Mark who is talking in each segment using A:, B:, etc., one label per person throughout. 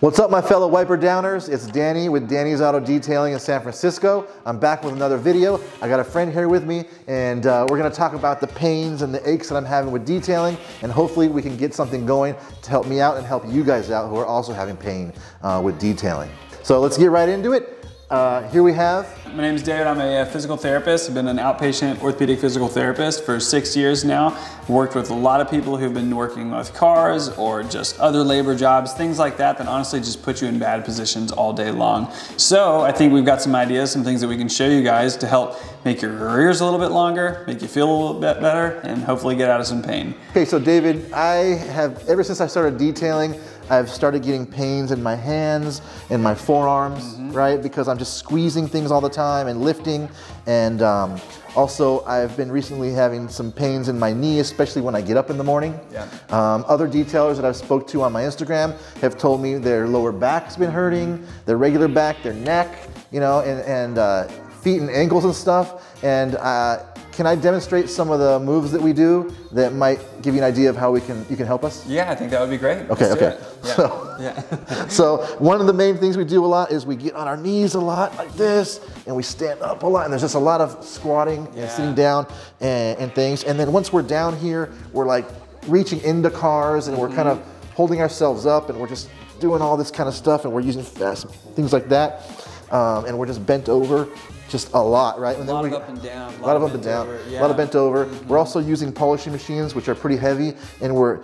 A: What's up, my fellow wiper downers? It's Danny with Danny's Auto Detailing in San Francisco. I'm back with another video. I got a friend here with me, and uh, we're gonna talk about the pains and the aches that I'm having with detailing, and hopefully we can get something going to help me out and help you guys out who are also having pain uh, with detailing. So let's get right into it. Uh, here we have.
B: My name is David. I'm a physical therapist. I've been an outpatient orthopedic physical therapist for six years now. Worked with a lot of people who've been working with cars or just other labor jobs, things like that, that honestly just put you in bad positions all day long. So I think we've got some ideas, some things that we can show you guys to help make your careers a little bit longer, make you feel a little bit better, and hopefully get out of some pain.
A: Okay, so David, I have, ever since I started detailing, I've started getting pains in my hands and my forearms, mm-hmm. right? Because I'm just squeezing things all the time and lifting. And um, also, I've been recently having some pains in my knee, especially when I get up in the morning. Yeah. Um, other detailers that I've spoke to on my Instagram have told me their lower back's been hurting, their regular back, their neck, you know, and, and uh, feet and ankles and stuff. And uh, can I demonstrate some of the moves that we do that might give you an idea of how we can you can help us?
B: Yeah, I think that would be great.
A: Okay, Let's okay. Yeah. So, yeah. so one of the main things we do a lot is we get on our knees a lot like this, and we stand up a lot, and there's just a lot of squatting yeah. and sitting down and, and, things. And then once we're down here, we're like reaching into cars, and mm-hmm. we're kind of holding ourselves up, and we're just doing all this kind of stuff, and we're using fast things like that. Um, and we're just bent over just a lot, right?
B: And a lot we, of up and down.
A: A lot, of up and down. Yeah. A lot of bent over. Mm-hmm. We're also using polishing machines, which are pretty heavy, and we're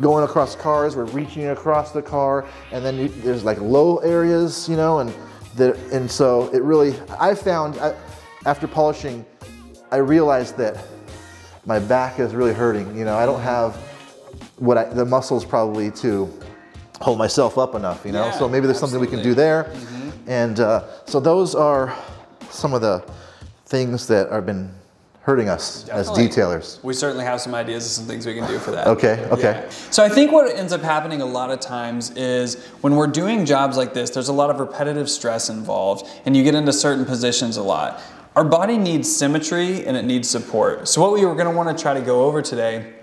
A: going across cars. We're reaching across the car, and then you, there's like low areas, you know, and the, and so it really. I found I, after polishing, I realized that my back is really hurting. You know, I don't have what I, the muscles probably to hold myself up enough. You know, yeah, so maybe there's absolutely. something we can do there. Mm-hmm. And uh, so those are some of the things that have been hurting us Definitely. as detailers.
B: We certainly have some ideas of some things we can do for that.
A: okay, okay.
B: Yeah. So I think what ends up happening a lot of times is when we're doing jobs like this, there's a lot of repetitive stress involved and you get into certain positions a lot. Our body needs symmetry and it needs support. So what we were gonna wanna try to go over today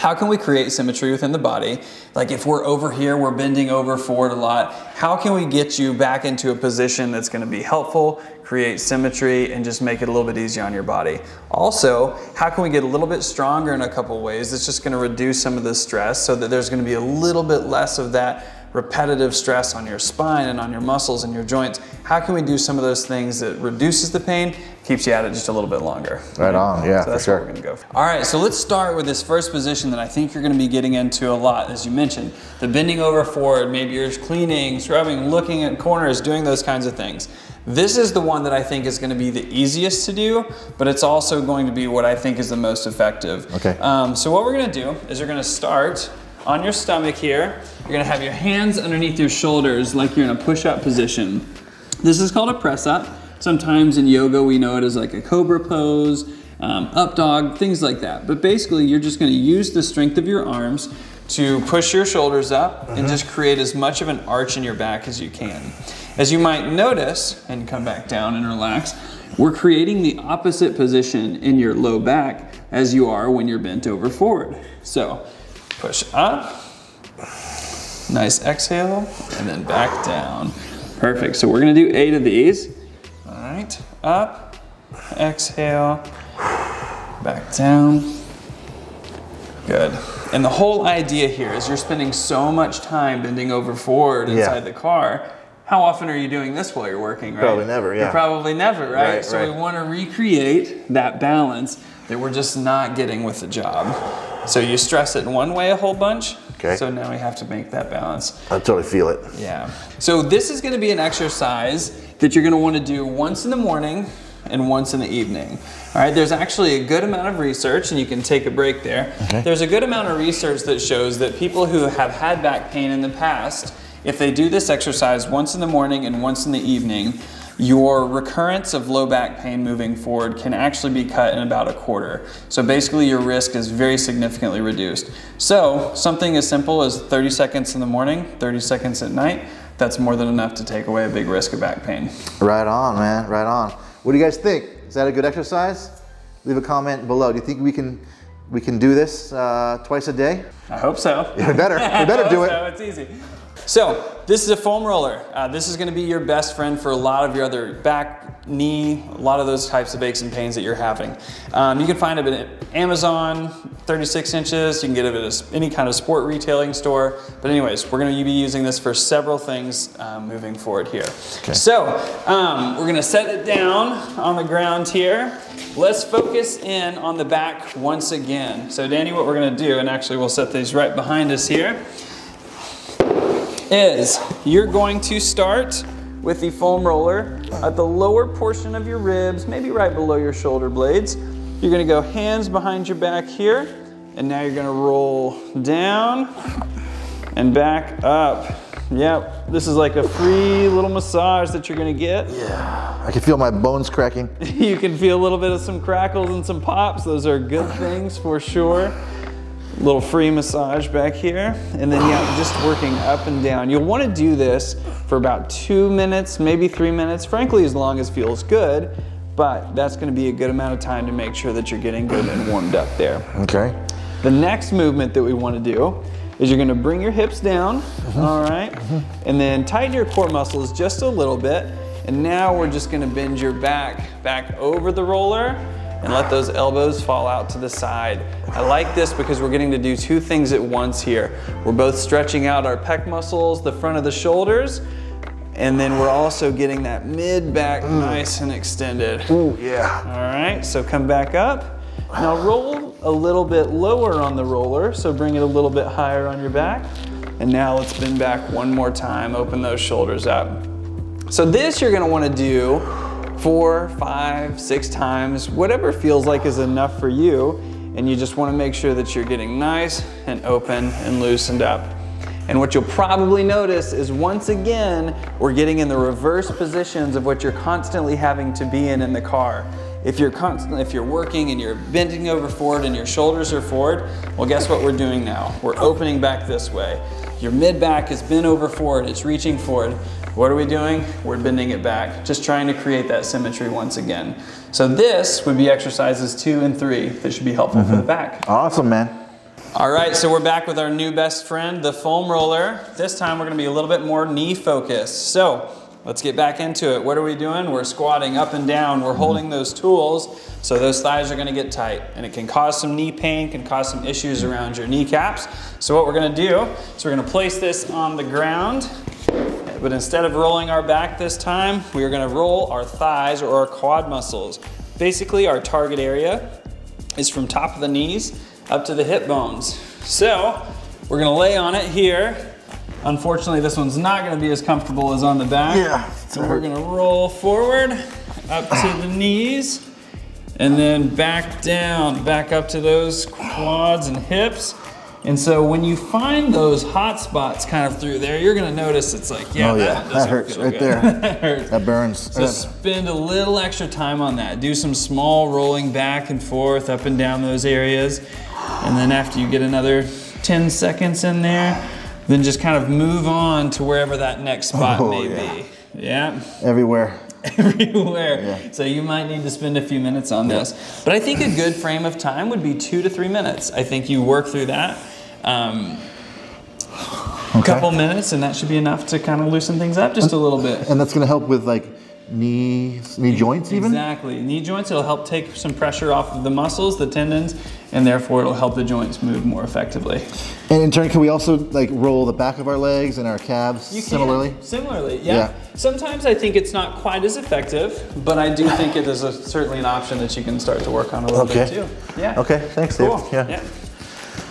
B: how can we create symmetry within the body? Like if we're over here, we're bending over forward a lot. How can we get you back into a position that's going to be helpful, create symmetry, and just make it a little bit easier on your body? Also, how can we get a little bit stronger in a couple ways It's just going to reduce some of the stress so that there's going to be a little bit less of that repetitive stress on your spine and on your muscles and your joints. How can we do some of those things that reduces the pain, keeps you at it just a little bit longer?
A: Right on, yeah, so that's for sure.
B: we're gonna go. For. All right, so let's start with this first position that I think you're gonna be getting into a lot, as you mentioned, the bending over forward, maybe you're cleaning, scrubbing, looking at corners, doing those kinds of things. This is the one that I think is going to be the easiest to do, but it's also going to be what I think is the most effective.
A: Okay.
B: Um, so what we're going to do is we're going to start on your stomach here. You're gonna have your hands underneath your shoulders like you're in a push-up position. This is called a press up. Sometimes in yoga we know it as like a cobra pose, um, up dog, things like that. But basically you're just gonna use the strength of your arms to push your shoulders up and uh-huh. just create as much of an arch in your back as you can. As you might notice, and come back down and relax, we're creating the opposite position in your low back as you are when you're bent over forward. So Push up. Nice exhale, and then back down. Perfect, so we're gonna do eight of these. All right, up, exhale, back down. Good. And the whole idea here is you're spending so much time bending over forward inside yeah. the car. How often are you doing this while you're working, right?
A: Probably never, yeah.
B: You're probably never, right? right so right. we want to recreate that balance that we're just not getting with the job. So you stress it in one way a whole bunch.
A: Okay.
B: So now we have to make that balance.
A: I totally feel it.
B: Yeah. So this is going to be an exercise that you're going to want to do once in the morning and once in the evening. All right, there's actually a good amount of research, and you can take a break there. Okay. There's a good amount of research that shows that people who have had back pain in the past, if they do this exercise once in the morning and once in the evening, your recurrence of low back pain moving forward can actually be cut in about a quarter. So basically your risk is very significantly reduced. So something as simple as 30 seconds in the morning, 30 seconds at night, that's more than enough to take away a big risk of back pain.
A: Right on, man, right on. What do you guys think? Is that a good exercise? Leave a comment below. Do you think we can we can do this uh, twice a day?
B: I hope so.
A: Yeah, we better. We better do it.
B: So. It's easy. So this is a foam roller. Uh, this is gonna be your best friend for a lot of your other back, knee, a lot of those types of aches and pains that you're having. Um, you can find it at Amazon, 36 inches. You can get it at any kind of sport retailing store. But anyways, we're gonna be using this for several things um, moving forward here. Okay. So um, we're gonna set it down on the ground here. Let's focus in on the back once again. So Danny, what we're gonna do, and actually we'll set these right behind us here, is you're going to start with the foam roller at the lower portion of your ribs, maybe right below your shoulder blades. You're gonna go hands behind your back here, and now you're gonna roll down and back up. Yep, this is like a free little massage that you're gonna get.
A: Yeah, I can feel my bones cracking.
B: you can feel a little bit of some crackles and some pops. Those are good things for sure. Little free massage back here. And then yeah, just working up and down. You'll wanna do this for about two minutes, maybe three minutes, frankly, as long as feels good, but that's gonna be a good amount of time to make sure that you're getting good and warmed up there.
A: Okay.
B: The next movement that we wanna do is you're gonna bring your hips down, mm-hmm. all right? mm-hmm. And then tighten your core muscles just a little bit. And now we're just gonna bend your back, back over the roller and let those elbows fall out to the side. I like this because we're getting to do two things at once here. We're both stretching out our pec muscles, the front of the shoulders, and then we're also getting that mid back mm. nice and extended.
A: Ooh, yeah.
B: All right, so come back up. Now roll a little bit lower on the roller, so bring it a little bit higher on your back. And now let's bend back one more time, open those shoulders up. So this you're gonna wanna do four, five, six times, whatever feels like is enough for you. And you just wanna make sure that you're getting nice and open and loosened up. And what you'll probably notice is once again, we're getting in the reverse positions of what you're constantly having to be in in the car. If you're constantly, if you're working and you're bending over forward and your shoulders are forward, well, guess what we're doing now? We're opening back this way. Your mid back is bent over forward, it's reaching forward. What are we doing? We're bending it back, just trying to create that symmetry once again. So this would be exercises two and three that should be helpful mm -hmm. for the mm-hmm. back.
A: Awesome, man.
B: All right, so we're back with our new best friend, the foam roller. This time we're gonna be a little bit more knee focused. So Let's get back into it. What are we doing? We're squatting up and down. We're holding those tools so those thighs are gonna get tight and it can cause some knee pain, can cause some issues around your kneecaps. So what we're gonna do is we're gonna place this on the ground, but instead of rolling our back this time, we are gonna roll our thighs or our quad muscles. Basically our target area is from top of the knees up to the hip bones. So we're gonna lay on it here Unfortunately, this one's not gonna be as comfortable as on the back.
A: Yeah.
B: So we're gonna roll forward, up to the knees, and then back down, back up to those quads and hips. And so when you find those hot spots kind of through there, you're gonna notice it's like, yeah,
A: oh, that, yeah. that hurts right good. there. that hurts. That burns.
B: So spend a little extra time on that. Do some small rolling back and forth, up and down those areas. And then after you get another 10 seconds in there, then just kind of move on to wherever that next spot oh, may yeah. be. Yeah.
A: Everywhere.
B: Everywhere. Yeah. So you might need to spend a few minutes on this. But I think a good frame of time would be two to three minutes. I think you work through that. Um, okay. couple minutes and that should be enough to kind of loosen things up just a little bit.
A: And that's going to help with like knee knee joints even
B: exactly knee joints it'll help take some pressure off of the muscles the tendons and therefore it'll help the joints move more effectively
A: and in turn can we also like roll the back of our legs and our calves
B: you
A: similarly
B: can. similarly yeah. yeah. sometimes i think it's not quite as effective but i do think it is a, certainly an option that you can start to work on a little
A: okay.
B: bit too yeah
A: okay thanks cool. Dave. yeah,
B: yeah.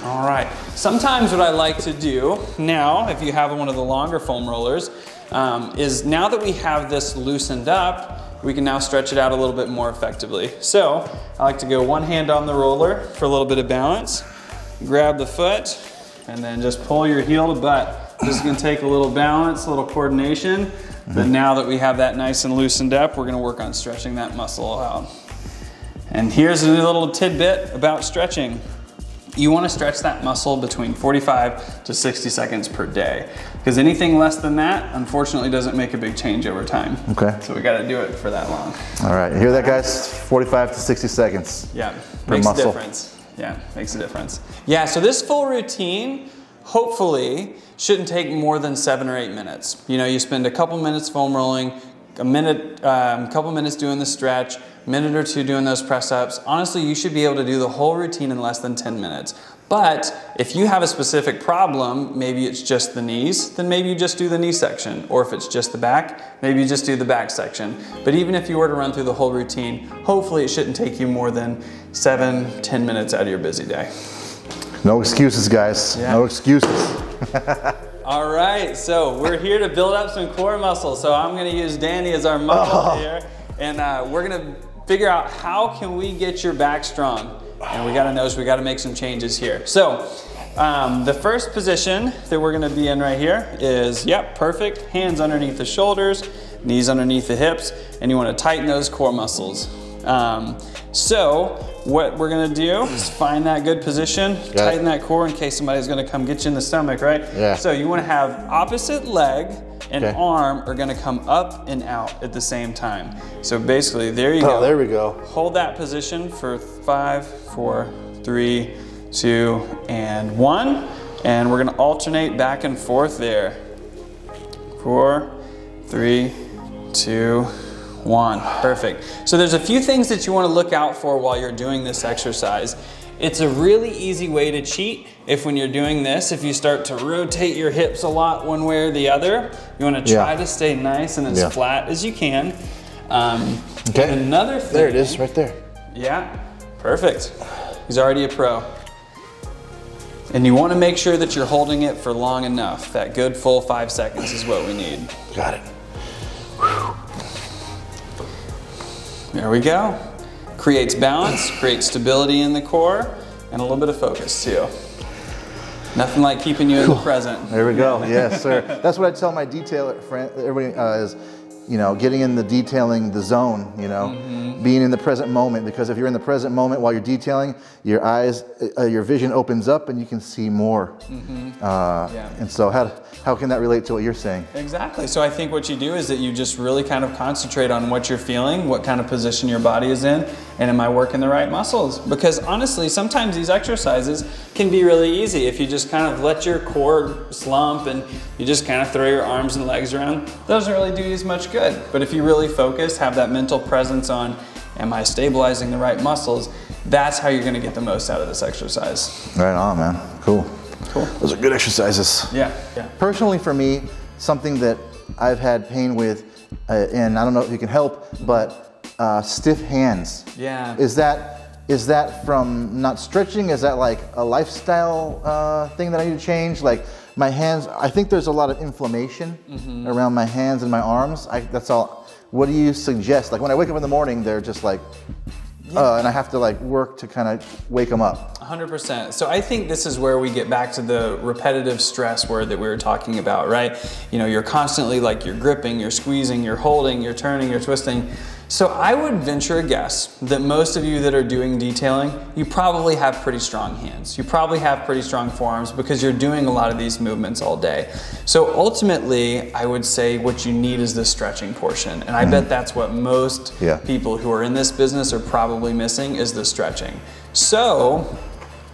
B: All right. Sometimes what I like to do now, if you have one of the longer foam rollers, um, is now that we have this loosened up, we can now stretch it out a little bit more effectively. So I like to go one hand on the roller for a little bit of balance, grab the foot, and then just pull your heel to butt. This is gonna take a little balance, a little coordination, but mm-hmm. now that we have that nice and loosened up, we're gonna work on stretching that muscle out. And here's a little tidbit about stretching. You wanna stretch that muscle between 45 to 60 seconds per day. Because anything less than that, unfortunately, doesn't make a big change over time.
A: Okay.
B: So we gotta do it for that long.
A: All right, you hear that guys? 45 to 60 seconds.
B: Yeah, makes muscle. a difference. Yeah, makes a difference. Yeah, so this full routine hopefully shouldn't take more than seven or eight minutes. You know, you spend a couple minutes foam rolling, a minute, um, couple minutes doing the stretch, minute or two doing those press ups. Honestly, you should be able to do the whole routine in less than 10 minutes. But if you have a specific problem, maybe it's just the knees, then maybe you just do the knee section. Or if it's just the back, maybe you just do the back section. But even if you were to run through the whole routine, hopefully it shouldn't take you more than seven, ten minutes out of your busy day.
A: No excuses, guys.
B: Yeah.
A: No excuses.
B: All right, so we're here to build up some core muscle. So I'm gonna use Danny as our muscle
A: Oh.
B: here, and uh, we're gonna figure out how can we get your back strong. And we gotta notice we gotta make some changes here. So um, the first position that we're gonna be in right here is, yep, perfect. Hands underneath the shoulders, knees underneath the hips, and you wanna tighten those core muscles. Um, so what we're gonna do is find that good position,
A: it.
B: tighten that core in case somebody's gonna come get you in the stomach, right?
A: Yeah.
B: So you wanna have opposite leg and
A: Okay.
B: arm are gonna come up and out at the same time. So basically, there you
A: Oh,
B: go.
A: there we go.
B: Hold that position for five, four, three, two, and one. And we're gonna alternate back and forth there. Four, three, two, one. Perfect. So there's a few things that you wanna look out for while you're doing this exercise. It's a really easy way to cheat if when you're doing this, if you start to rotate your hips a lot one way or the other, you wanna try
A: Yeah.
B: to stay nice and as
A: Yeah.
B: flat as you can. Um,
A: Okay.
B: Another thing.
A: There it is, right there.
B: Yeah, perfect. He's already a pro. And you want to make sure that you're holding it for long enough. That good full five seconds is what we need.
A: Got it.
B: There we go. Creates balance, creates stability in the core, and a little bit of focus too. Nothing like keeping you in the present.
A: There we go. Yes, sir. That's what I tell my detailer friend. Everybody uh, is, you know, getting in the detailing the zone. You know,
B: Mm-hmm.
A: being in the present moment. Because if you're in the present moment while you're detailing, your eyes, uh, your vision opens up, and you can see more. Uh,
B: Mm-hmm. Yeah.
A: And so, how how can that relate to what you're saying?
B: Exactly. So I think what you do is that you just really kind of concentrate on what you're feeling, what kind of position your body is in, and am I working the right muscles? Because honestly, sometimes these exercises can be really easy if you just kind of let your core slump and you just kind of throw your arms and legs around. Doesn't really do you as much good. But if you really focus, have that mental presence on am I stabilizing the right muscles, that's how you're going to get the most out of this exercise.
A: Right on, man. Cool.
B: Cool.
A: Those are good exercises.
B: Yeah. Yeah.
A: Personally, for me, something that I've had pain with, uh, and I don't know if you can help, but uh, stiff hands.
B: Yeah.
A: Is that is that from not stretching? Is that like a lifestyle uh, thing that I need to change? Like my hands, I think there's a lot of inflammation
B: Mm-hmm.
A: around my hands and my arms. I, that's all. What do you suggest? Like when I wake up in the morning, they're just like, uh, and I have to like work to kind of wake them up.
B: 100%. So I think this is where we get back to the repetitive stress word that we were talking about, right? You know, you're constantly like you're gripping, you're squeezing, you're holding, you're turning, you're twisting. So I would venture a guess that most of you that are doing detailing, you probably have pretty strong hands. You probably have pretty strong forearms because you're doing a lot of these movements all day. So ultimately, I would say what you need is the stretching portion. And I mm-hmm. bet that's what most
A: Yeah.
B: people who are in this business are probably missing is the stretching. So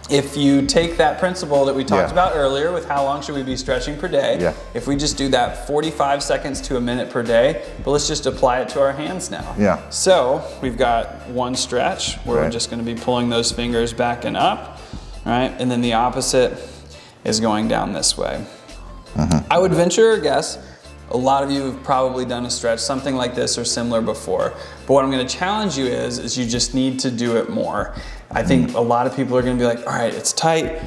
B: if you take that principle that we talked
A: Yeah.
B: about earlier with how long should we be stretching per day,
A: Yeah.
B: if we just do that 45 seconds to a minute per day, but let's just apply it to our hands now.
A: Yeah.
B: So we've got one stretch where we're just gonna be pulling those fingers back and up, right? And then the opposite is going down this way. Mm-hmm. I would venture a guess a lot of you have probably done a stretch something like this or similar before. But what I'm going to challenge you is is you just need to do it more. I think a lot of people are going to be like, "All right, it's tight.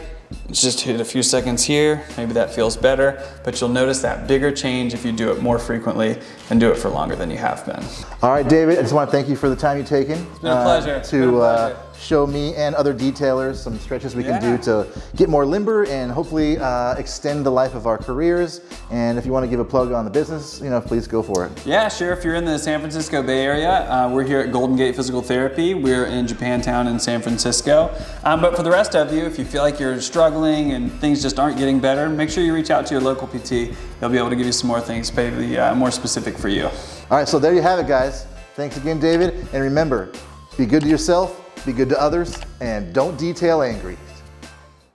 B: Let's just hit a few seconds here. Maybe that feels better." But you'll notice that bigger change if you do it more frequently and do it for longer than you have been.
A: All right, David, I just want to thank you for the time you've taken. It's
B: been a pleasure. It's a
A: To uh,
B: pleasure.
A: Show me and other detailers some stretches we can do to get more limber and hopefully uh, extend the life of our careers. And if you want to give a plug on the business, you know, please go for it.
B: Yeah, sure. If you're in the San Francisco Bay Area, uh, we're here at Golden Gate Physical Therapy. We're in Japantown in San Francisco. Um, but for the rest of you, if you feel like you're struggling and things just aren't getting better, make sure you reach out to your local PT. They'll be able to give you some more things, maybe uh, more specific for you.
A: All right, so there you have it, guys. Thanks again, David. And remember, be good to yourself, be good to others, and don't detail angry.